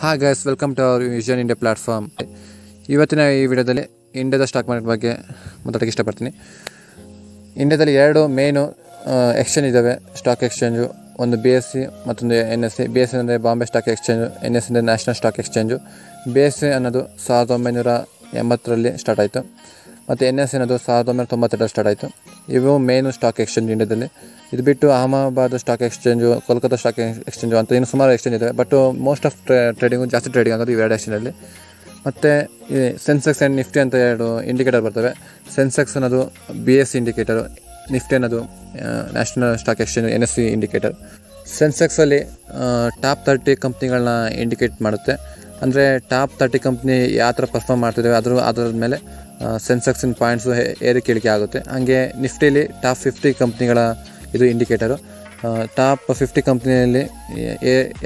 Hi guys welcome to our vision India platform ಇವತ್ತಿನ ಈ ವಿಡಿಯೋದಲ್ಲಿ ಇಂಡಿಯಾದ ಸ್ಟಾಕ್ ಮಾರ್ಕೆಟ್ ಬಗ್ಗೆ ಮಾತಾಡೋಕ್ಕೆ ಇಷ್ಟಪಡ್ತೀನಿ. ಇಂಡಿಯಾದಲ್ಲಿ ಎರಡು ಮೇನು ಎಕ್ಸ್ಚೇಂಜ್ ಇದ್ದಾವೆ ಸ್ಟಾಕ್ ಎಕ್ಸ್ಚೇಂಜು ಒಂದು ಬಿ ಎಸ್ ಸಿ ಮತ್ತೊಂದು N S C B S C ಅಂದರೆ Bombay stock exchange N S ಅಂದರೆ national stock exchange B S C ಅನ್ನೋದು ಸಾವಿರದ ಒಂಬೈನೂರ ಎಂಬತ್ತರಲ್ಲಿ ಸ್ಟಾರ್ಟ್ ಆಯಿತು. ಮತ್ತು ಎನ್ ಎಸ್ ಏನದು ಸಾವಿರದ ಒಂಬೈನೂರ ತೊಂಬತ್ತೆರಡು ಸ್ಟಾರ್ಟ್ ಆಯಿತು. ಇವು ಮೇನು ಸ್ಟಾಕ್ ಎಕ್ಸ್ಚೇಂಜ್ ಇಂಡಿಯಾದಲ್ಲಿ. ಇದು ಬಿಟ್ಟು Ahmedabad stock exchange Kolkata stock exchange ಅಂತ ಇನ್ನು ಸುಮಾರು ಎಕ್ಸ್ಚೇಂಜ್ ಇದೆ. ಬಟ್ ಮೋಸ್ಟ್ ಆಫ್ ಟ್ರೇಡಿಂಗು ಜಾಸ್ತಿ ಟ್ರೇಡಿಂಗ್ ಆಗೋದು ಇವೆರಡು ಎಕ್ಸ್ಚೇಂಜಲ್ಲಿ ಮತ್ತು ಸೆನ್ಸೆಕ್ಸ್ ಆ್ಯಂಡ್ ನಿಫ್ಟಿ ಅಂತ ಎರಡು ಇಂಡಿಕೇಟರ್ ಬರ್ತವೆ. ಸೆನ್ಸೆಕ್ಸ್ ಅನ್ನೋದು ಬಿ ಎಸ್ ಇಂಡಿಕೇಟರು ನಿಫ್ಟಿ ಅನ್ನೋದು national stock exchange N S C indicator ಸೆನ್ಸೆಕ್ಸಲ್ಲಿ top thirty ಕಂಪ್ನಿಗಳನ್ನ ಇಂಡಿಕೇಟ್ ಮಾಡುತ್ತೆ. ಅಂದರೆ ಟಾಪ್ ತರ್ಟಿ ಕಂಪ್ನಿ ಯಾವ ಥರ ಪರ್ಫಾರ್ಮ್ ಮಾಡ್ತಿದ್ದಾವೆ ಅದರ ಅದರ ಮೇಲೆ ಸೆನ್ಸೆಕ್ಸಿನ ಪಾಯಿಂಟ್ಸು ಏರಿಕೆ ಆಗುತ್ತೆ. ಹಾಗೆ ನಿಫ್ಟಿಲಿ ಟಾಪ್ ಫಿಫ್ಟಿ ಕಂಪ್ನಿಗಳ ಇದು ಇಂಡಿಕೇಟರು ಟಾಪ್ ಫಿಫ್ಟಿ ಕಂಪ್ನಿಯಲ್ಲಿ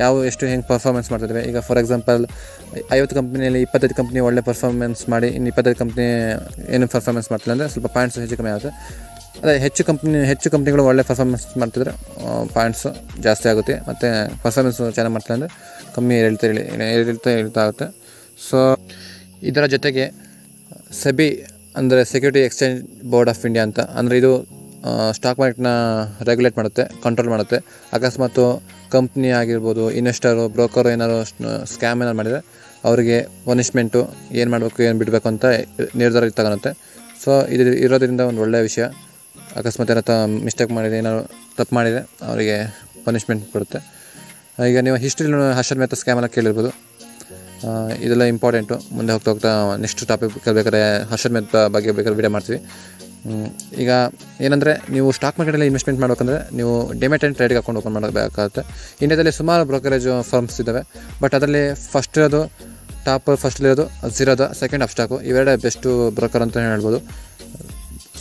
ಯಾವ, ಎಷ್ಟು ಹೆಂಗೆ ಪರ್ಫಾರ್ಮೆನ್ಸ್ ಮಾಡ್ತಿದ್ದಾವೆ ಈಗ ಫಾರ್ ಎಕ್ಸಾಂಪಲ್ ಐವತ್ತು ಕಂಪ್ನಿಯಲ್ಲಿ ಇಪ್ಪತ್ತೈದು ಕಂಪ್ನಿ ಒಳ್ಳೆ ಪರ್ಫಾರ್ಮೆನ್ಸ್ ಮಾಡಿ, ಇನ್ನು ಇಪ್ಪತ್ತೈದು ಕಂಪ್ನಿ ಏನು ಪರ್ಫಾರ್ಮೆನ್ಸ್ ಮಾಡ್ತಿಲ್ಲ ಅಂದರೆ ಸ್ವಲ್ಪ ಪಾಯಿಂಟ್ಸ್ ಹೆಚ್ಚು ಕಮ್ಮಿ ಆಗುತ್ತೆ. ಅದೇ ಹೆಚ್ಚು ಕಂಪ್ನಿ ಹೆಚ್ಚು ಕಂಪ್ನಿಗಳು ಒಳ್ಳೆ ಪರ್ಫಾರ್ಮೆನ್ಸ್ ಮಾಡ್ತಿದ್ರೆ ಪಾಯಿಂಟ್ಸು ಜಾಸ್ತಿ ಆಗುತ್ತೆ. ಮತ್ತು ಪರ್ಫಾರ್ಮೆನ್ಸ್ ಚೆನ್ನಾಗಿ ಮಾಡ್ತಾರೆ ಅಂದರೆ ಕಮ್ಮಿ ಏರಿಳಿತ ಹೇಳಿ ಏರಿಳಿತ ಆಗುತ್ತೆ. ಸೊ ಇದರ ಜೊತೆಗೆ ಸೆಬಿ ಅಂದರೆ security exchange board of India ಅಂತ, ಅಂದರೆ ಇದು ಸ್ಟಾಕ್ ಮಾರ್ಕೆಟ್ನ ರೆಗ್ಯುಲೇಟ್ ಮಾಡುತ್ತೆ ಕಂಟ್ರೋಲ್ ಮಾಡುತ್ತೆ. ಅಕಸ್ಮಾತು ಕಂಪ್ನಿ ಆಗಿರ್ಬೋದು ಇನ್ವೆಸ್ಟರು ಬ್ರೋಕರ್ ಏನಾದ್ರು ಸ್ಕ್ಯಾಮ್ ಏನಾದ್ರು ಮಾಡಿದರೆ ಅವರಿಗೆ ಪನಿಷ್ಮೆಂಟು ಏನು ಮಾಡಬೇಕು, ಏನು ಬಿಡಬೇಕು ಅಂತ ನಿರ್ಧಾರ ತಗೊಳುತ್ತೆ ಸೊ ಇದು ಇರೋದರಿಂದ ಒಂದು ಒಳ್ಳೆಯ ವಿಷಯ. ಅಕಸ್ಮಾತ್ ಏನೋ ಮಿಸ್ಟೇಕ್ ಮಾಡಿದೆ ಏನಾದ್ರು ತಪ್ಪು ಮಾಡಿದೆ ಅವರಿಗೆ ಪನಿಷ್ಮೆಂಟ್ ಕೊಡುತ್ತೆ. ಈಗ ನೀವು ಹಿಸ್ಟ್ರಿ ಹರ್ಷದ್ ಮೆಹ್ತಾ ಸ್ಕ್ಯಾಮ್ ಎಲ್ಲ ಕೇಳಿರ್ಬೋದು. ಇದೆಲ್ಲ ಇಂಪಾರ್ಟೆಂಟು ಮುಂದೆ ಹೋಗ್ತಾ ಹೋಗ್ತಾ ನೆಕ್ಸ್ಟ್ ಟಾಪಿಕ್ ಬೇಕಾದ್ರೆ ಹರ್ಷಲ್ ಮೆಹ್ತಾ ಬಗ್ಗೆ ಬೇಕಾದ್ರೆ ವಿಡಿಯೋ ಮಾಡ್ತೀವಿ. ಈಗ ಏನಂದರೆ ನೀವು ಸ್ಟಾಕ್ ಮಾರ್ಕೆಟಲ್ಲಿ ಇನ್ವೆಸ್ಟ್ಮೆಂಟ್ ಮಾಡಬೇಕಂದ್ರೆ ನೀವು ಡೆಮೆಟ್ ಆ್ಯಂಡ್ ಟ್ರೇಡ್ಗೆ ಅಕೌಂಟ್ ಓಪನ್ ಮಾಡಬೇಕಾಗುತ್ತೆ. ಇಂಡಿಯಾದಲ್ಲಿ ಸುಮಾರು ಬ್ರೋಕರೇಜ್ ಫರ್ಮ್ಸ್ ಇದ್ದಾವೆ. ಬಟ್ ಅದರಲ್ಲಿ ಫಸ್ಟ್ ಇರೋದು ಟಾಪ್ ಇರೋದು ಝೀರೋದ ಸೆಕೆಂಡ್ ಅಪ್ ಸ್ಟಾಕು ಇವೆರಡೇ ಬೆಸ್ಟು ಬ್ರೋಕರ್ ಅಂತ ಹೇಳ್ಬೋದು.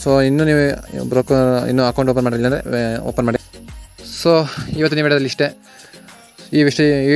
ಸೊ ಇನ್ನೂ ನೀವು ಬ್ರೋಕರ್, ಇನ್ನೂ ಅಕೌಂಟ್ ಓಪನ್ ಮಾಡಿಲ್ಲ ಅಂದರೆ ಓಪನ್ ಮಾಡಿ. ಸೊ ಇವತ್ತಿನ ವಿಡಿಯೋದಲ್ಲಿ ಇಷ್ಟೇ ಈ ವಿಷಯ ಈ